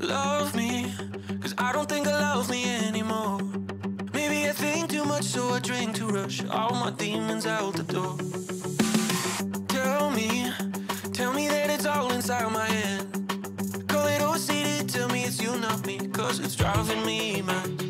Love me, cause I don't think I love me anymore. Maybe I think too much, so I drink to rush all my demons out the door. Tell me, tell me that it's all inside my head. Call it OCD, tell me it's you, not me, cause it's driving me mad.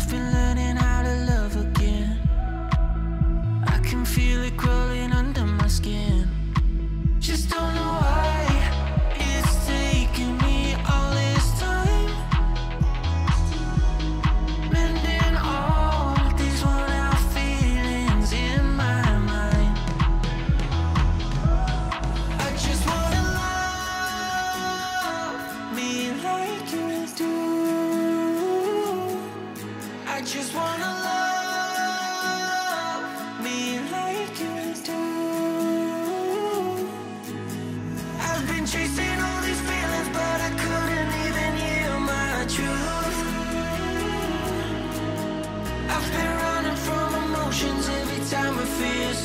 I've been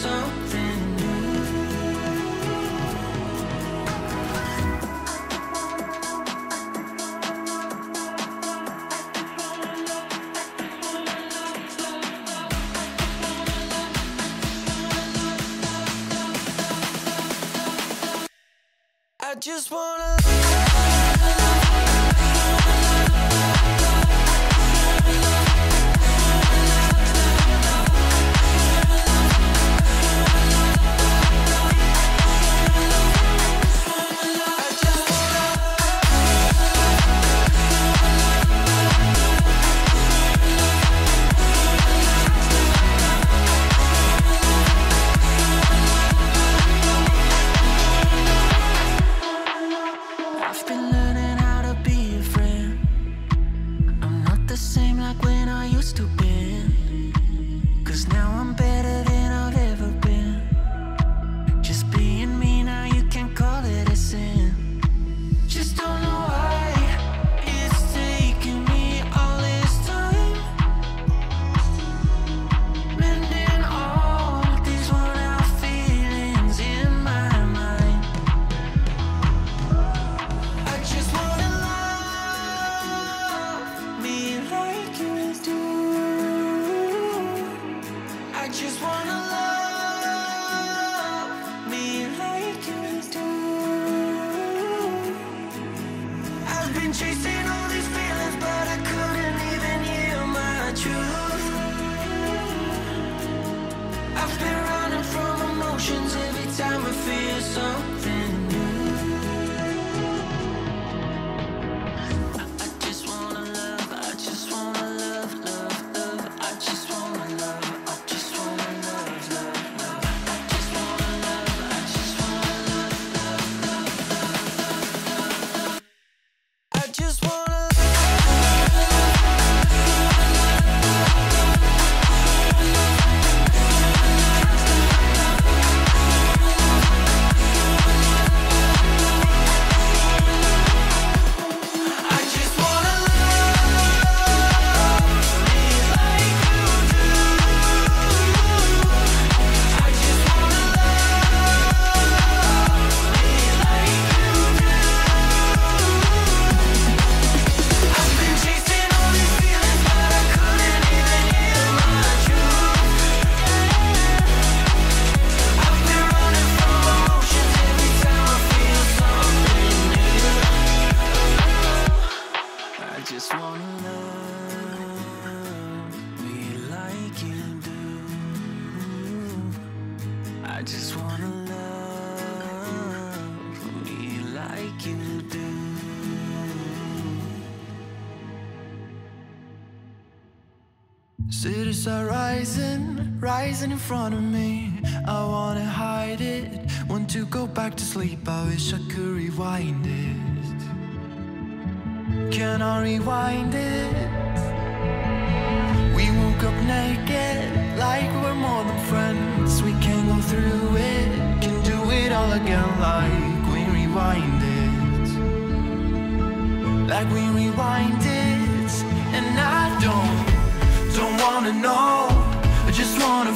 some rising in front of me. I wanna hide it. Want to go back to sleep. I wish I could rewind it. Can I rewind it? We woke up naked Like we're more than friends. We can go through it. Can do it all again Like we rewind it Like we rewind it And I don't Don't wanna know. I just wanna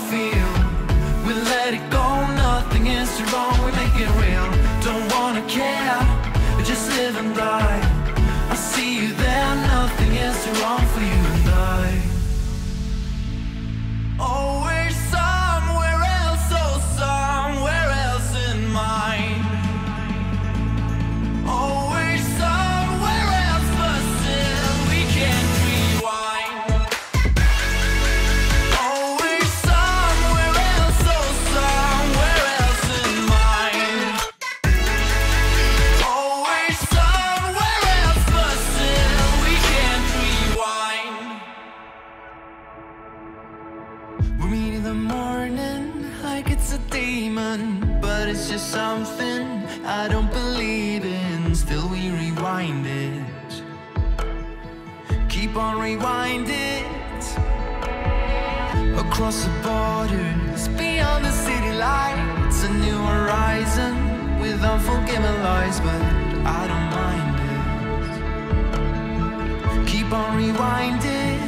with unforgiving lies, but I don't mind it. Keep on rewinding,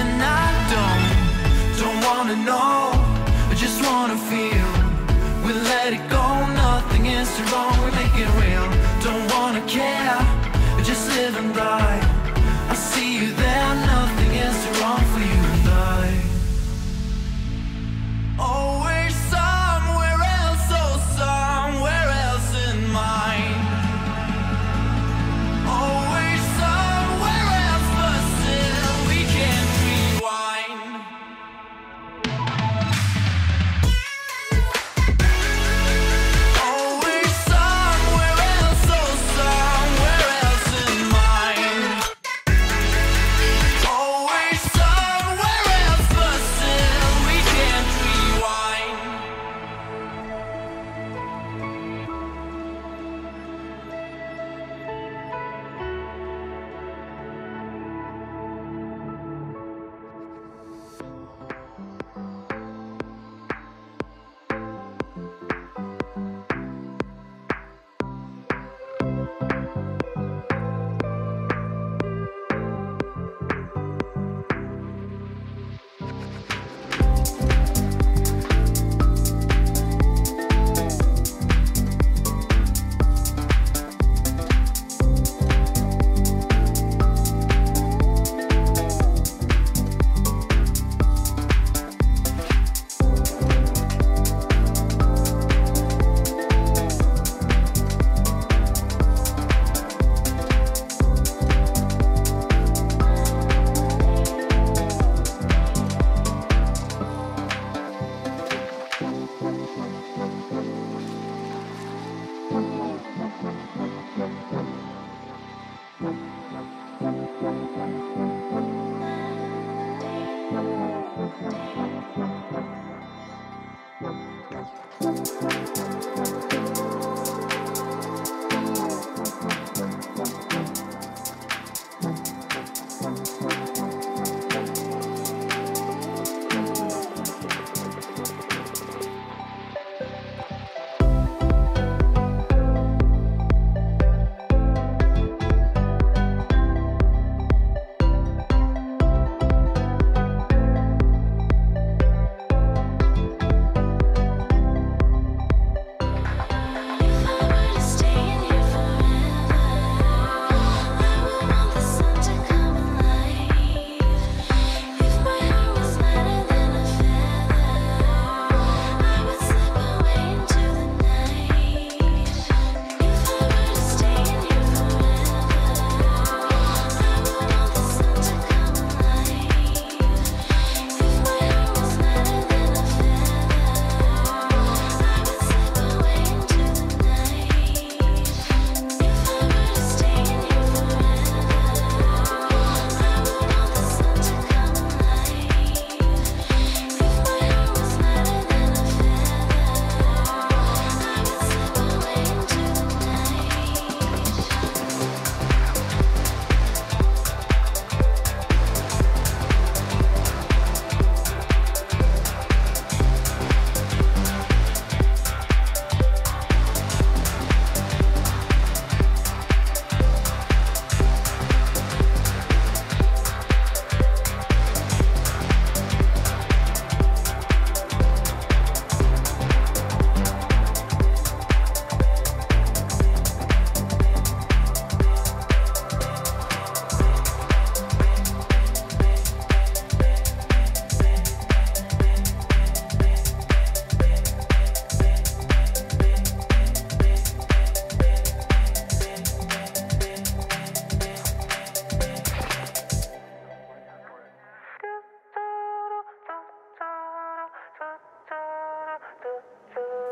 and I don't, don't wanna know.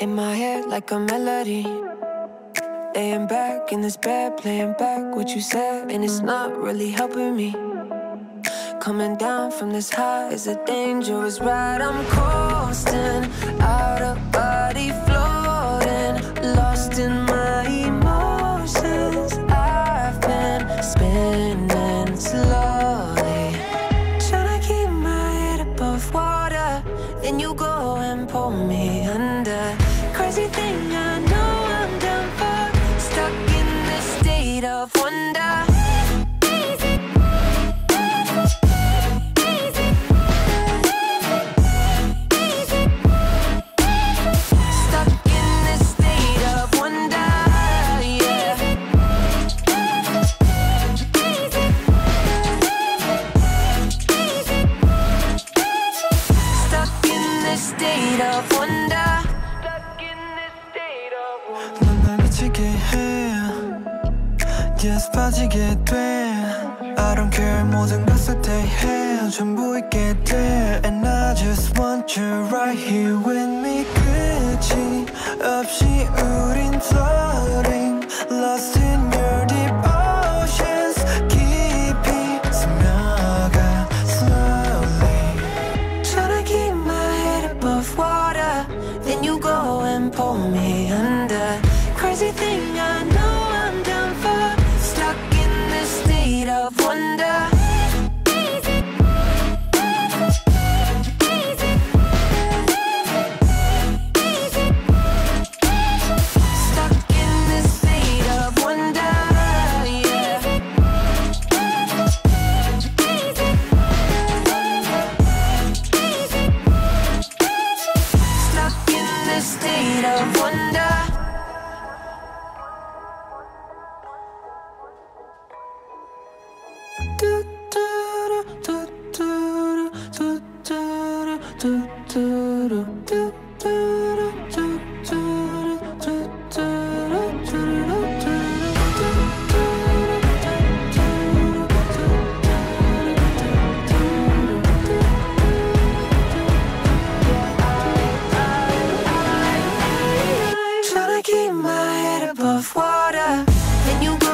in my head like a melody. Laying back in this bed, playing back what you said, and it's not really helping me. Coming down from this high is a dangerous ride. I'm coasting, out of body, floating, lost in my emotions. I've been spinning slowly, trying to keep my head above water. Then you go and pull me under everything I 난 전부 돼 And I just want you right here with me. 끝이 없이 you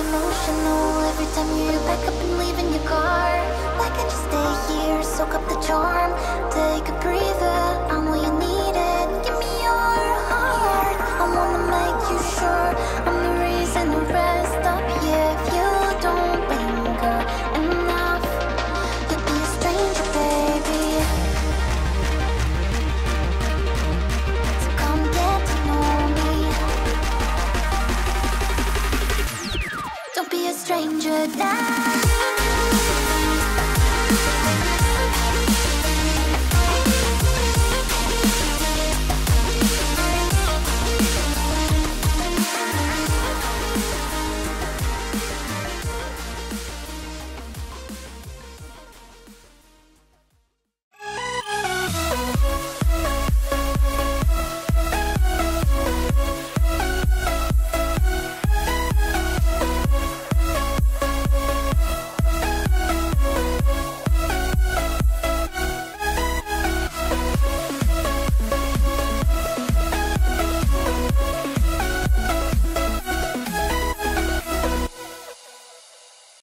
emotional every time you back up and leave in your car. Why can't you stay here, soak up the charm, take a breather?